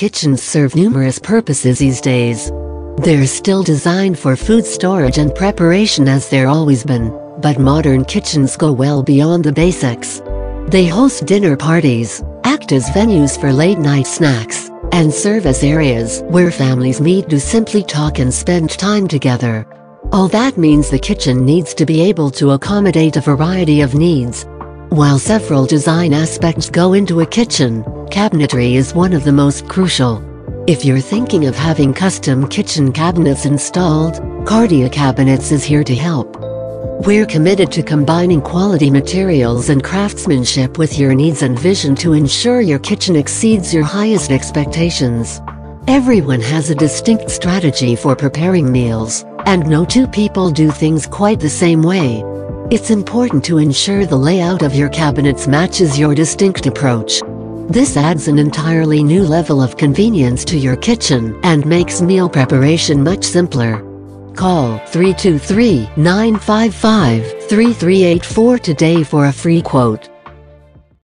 kitchens serve numerous purposes these days. They're still designed for food storage and preparation as there always been, but modern kitchens go well beyond the basics. They host dinner parties, act as venues for late-night snacks, and serve as areas where families meet to simply talk and spend time together. All that means the kitchen needs to be able to accommodate a variety of needs. While several design aspects go into a kitchen, cabinetry is one of the most crucial. If you're thinking of having custom kitchen cabinets installed, Cardea Cabinets is here to help. We're committed to combining quality materials and craftsmanship with your needs and vision to ensure your kitchen exceeds your highest expectations. Everyone has a distinct strategy for preparing meals, and no two people do things quite the same way. It's important to ensure the layout of your cabinets matches your distinct approach. This adds an entirely new level of convenience to your kitchen and makes meal preparation much simpler. Call 323 955 3384 today for a free quote.